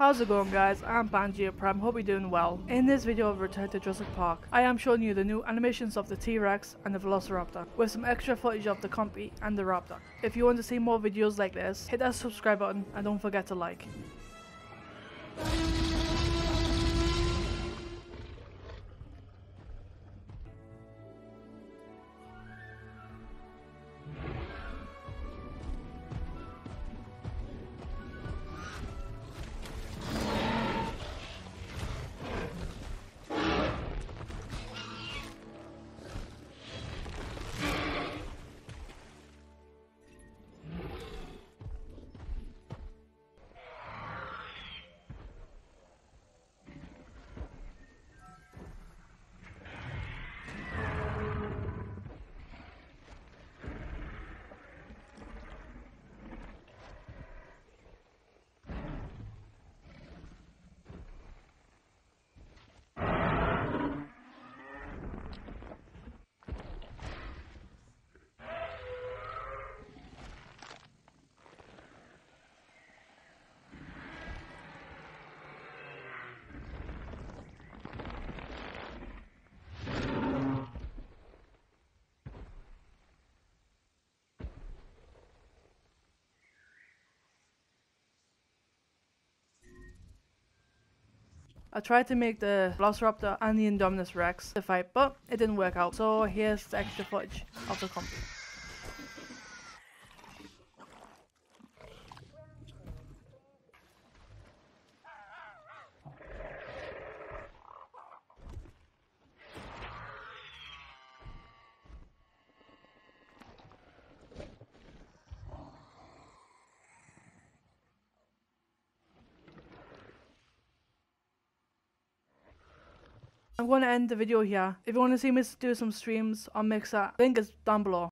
How's it going guys, I'm Pangea Prime, hope you're doing well. In this video of Return to Jurassic Park, I am showing you the new animations of the T-Rex and the Velociraptor, with some extra footage of the Compy and the Raptor. If you want to see more videos like this, hit that subscribe button and don't forget to like. I tried to make the Velociraptor and the Indominus Rex to fight, but it didn't work out. So here's the extra footage of the Compy. I'm going to end the video here. If you want to see me do some streams on Mixer, link is down below.